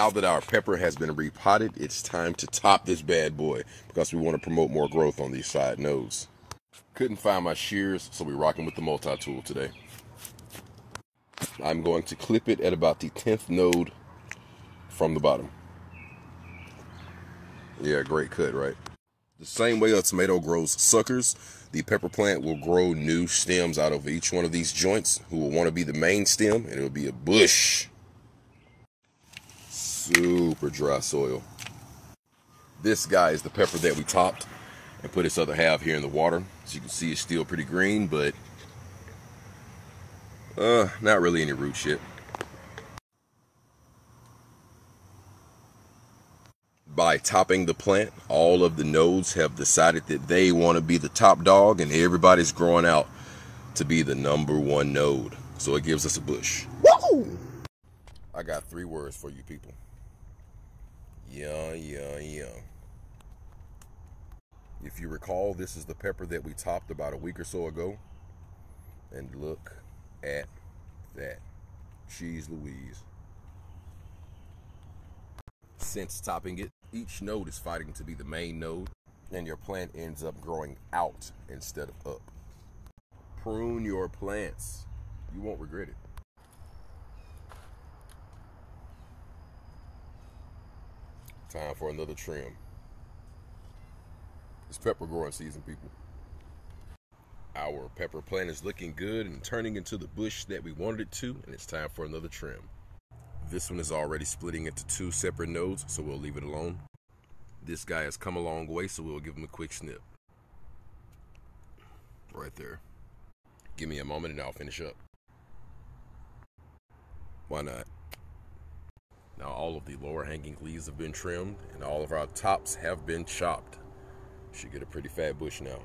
Now that our pepper has been repotted, it's time to top this bad boy because we want to promote more growth on these side nodes. Couldn't find my shears, so we're rocking with the multi-tool today. I'm going to clip it at about the 10th node from the bottom. Yeah, great cut, right? The same way a tomato grows suckers, the pepper plant will grow new stems out of each one of these joints who will want to be the main stem and it'll be a bush. Super dry soil. This guy is the pepper that we topped and put its other half here in the water. As you can see, it's still pretty green, but uh, not really any root shit. By topping the plant, all of the nodes have decided that they want to be the top dog and everybody's growing out to be the number one node. So it gives us a bush. Woo! I got three words for you people. Yeah, yeah, yeah. If you recall, this is the pepper that we topped about a week or so ago. And look at that. Cheese Louise. Since topping it, each node is fighting to be the main node, and your plant ends up growing out instead of up. Prune your plants. You won't regret it. Time for another trim. It's pepper growing season, people. Our pepper plant is looking good and turning into the bush that we wanted it to, and it's time for another trim. This one is already splitting into two separate nodes, so we'll leave it alone. This guy has come a long way, so we'll give him a quick snip. Right there. Give me a moment and I'll finish up. Why not? Now all of the lower hanging leaves have been trimmed and all of our tops have been chopped. Should get a pretty fat bush now.